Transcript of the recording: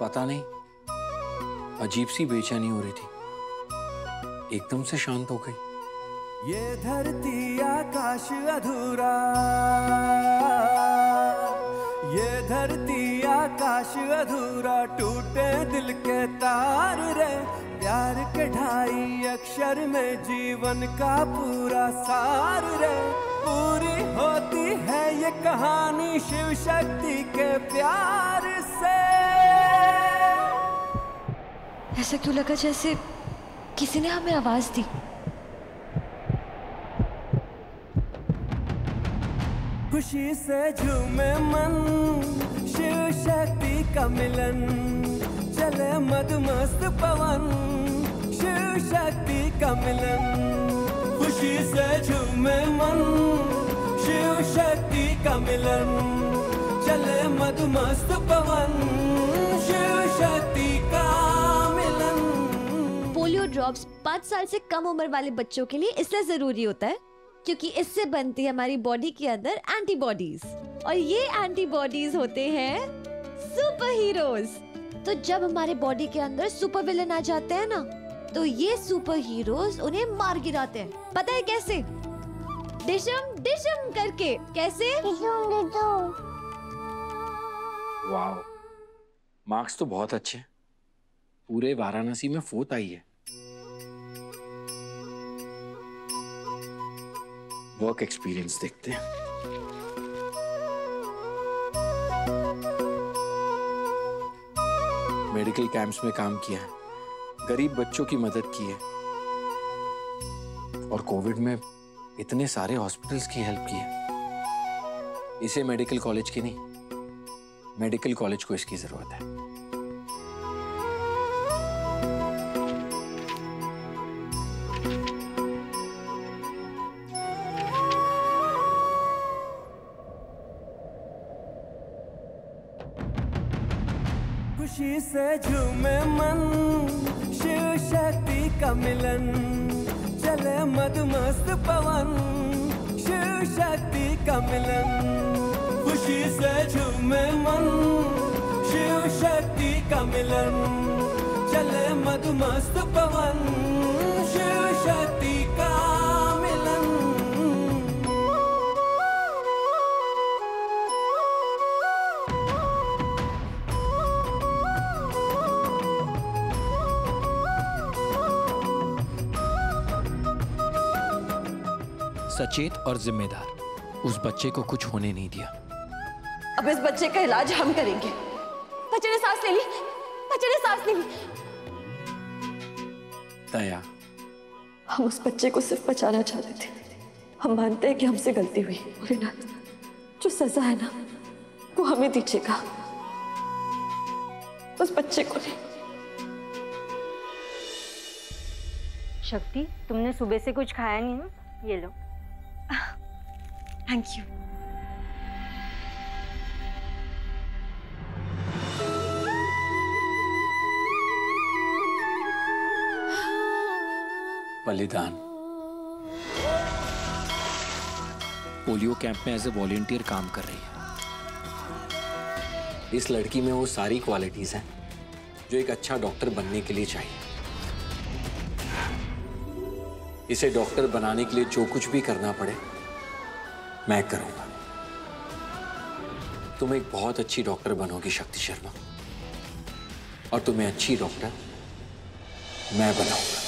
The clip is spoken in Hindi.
पता नहीं, अजीब सी बेचैनी हो रही थी। एकदम से शांत हो गई। ये धरती आकाश अधूरा। ये धरती आकाश अधूरा, टूटे दिल के तार रे। प्यार के ढाई अक्षर में जीवन का पूरा सार रे। पूरी होती है ये कहानी शिव शक्ति के प्यार से। ऐसा क्यों लगा जैसे किसी ने हमें आवाज़ दी? खुशी से झूमे मन, शिव शक्ति का मिलन, चले मदमस्त पवन, शिव शक्ति का मिलन। खुशी से झूमे मन, शिव शक्ति का मिलन, चले मदमस्त पवन, शिव शक्ति का ड्रॉप्स पाँच साल से कम उम्र वाले बच्चों के लिए इसलिए ज़रूरी होता है क्योंकि इससे बनती है हमारी बॉडी के अंदर एंटीबॉडीज और ये एंटीबॉडीज होते हैं सुपर हीरोज तो जब हमारे बॉडी के अंदर सुपर विलन आ जाते हैं ना तो ये सुपर हीरोज उन्हें मार गिराते हैं। पता है कैसे? डिशम डिशम करके। कैसे? वाह मार्क्स तो बहुत अच्छे हैं। पूरे वाराणसी में फोर्थ आई है। वर्क एक्सपीरियंस देखते हैं। मेडिकल कैंप्स में काम किया है। गरीब बच्चों की मदद की है। और कोविड में इतने सारे हॉस्पिटल्स की हेल्प की है। इसे मेडिकल कॉलेज की नहीं मेडिकल कॉलेज को इसकी ज़रूरत है। खुशी से झूमे मन, शिव शक्ति का मिलन। चले मदमस्त पवन, शिव शक्ति का मिलन। खुशी से झूमे मन, शिव शक्ति का मिलन। चले मदमस्त पवन सचेत और जिम्मेदार। उस बच्चे को कुछ होने नहीं दिया। अब इस बच्चे का इलाज हम करेंगे। बच्चे ने सांस ले ली। बच्चे ने सांस ले। ली दया। हम उस बच्चे को सिर्फ़ बचाना चाहते थे। हम मानते हैं कि हमसे गलती हुई। भोलेनाथ जो सजा है ना वो हमें दीजिएगा। उस बच्चे को नहीं। शक्ति तुमने सुबह से कुछ खाया नहीं ना ये लो। थैंक यू बलिदान। पोलियो कैंप में एज ए वॉलेंटियर काम कर रही है। इस लड़की में वो सारी क्वालिटीज हैं, जो एक अच्छा डॉक्टर बनने के लिए चाहिए। इसे डॉक्टर बनाने के लिए जो कुछ भी करना पड़े मैं करूँगा। तुम एक बहुत अच्छी डॉक्टर बनोगी, शक्ति शर्मा। और तुम्हें अच्छी डॉक्टर मैं बनाऊँगा।